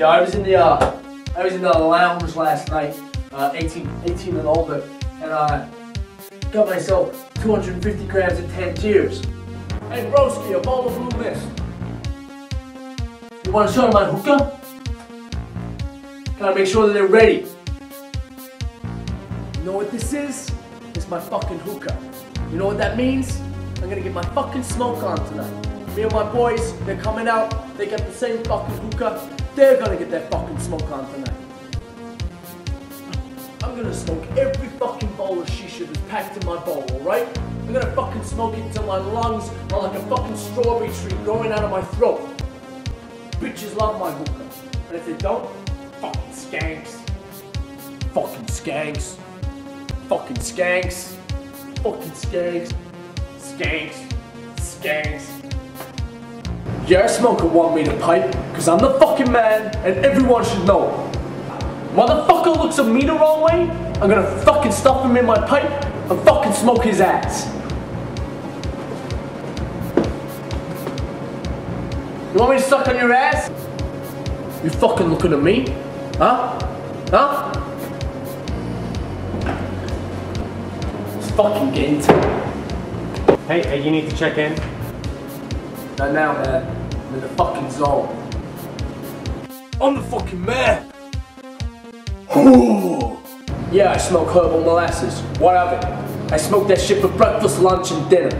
Yeah, I was in the uh, I was in the lounge last night, uh, 18, 18 and older, and I got myself 250 grams of Tangiers. Hey, broski, a bowl of blue mist. You want to show them my hookah? Gotta make sure that they're ready. You know what this is? It's my fucking hookah. You know what that means? I'm gonna get my fucking smoke on tonight. Me and my boys, they're coming out. They got the same fucking hookah. They're gonna get their fucking smoke on tonight. I'm gonna smoke every fucking bowl of shisha that's packed in my bowl, alright? I'm gonna fucking smoke it till my lungs are like a fucking strawberry tree growing out of my throat. Bitches love my hookah. And if they don't, fucking skanks. Fucking skanks. Fucking skanks. Fucking skanks. Skanks. Skanks. Yeah, smoker want me to pipe, cause I'm the fucking man, and everyone should know. Motherfucker looks at me the wrong way, I'm gonna fucking stuff him in my pipe and fucking smoke his ass. You want me to suck on your ass? You fucking looking at me? Huh? Huh? It's fucking getting to. Hey, hey, you need to check in. Not now, man. I'm in the fucking zone. I'm the fucking man. yeah, I smoke herbal molasses. What of it? I smoke that shit for breakfast, lunch, and dinner.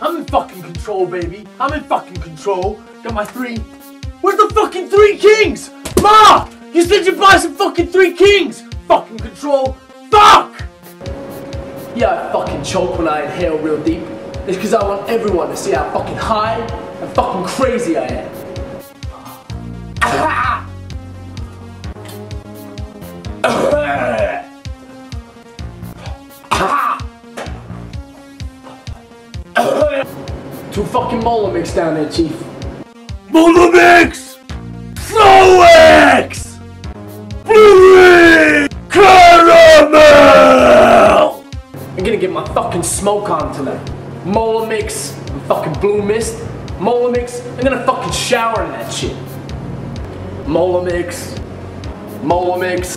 I'm in fucking control, baby. I'm in fucking control. Got my three. Where's the fucking three kings? Ma! You said you'd buy some fucking three kings! Fucking control. Fuck! Yeah, I fucking choke when I inhale real deep. It's because I want everyone to see how fucking high and fucking crazy I am. Two fucking molamix down there, chief. Molamix! X! Blue Caramel! I'm gonna get my fucking smoke on tonight. Molamix fucking blue mist. Molamix, I'm gonna fucking shower in that shit. Molamix. Molar mix.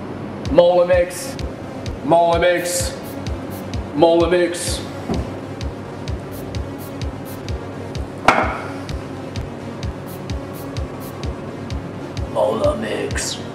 Molamix. Molar mix. Molamix. Molar mix.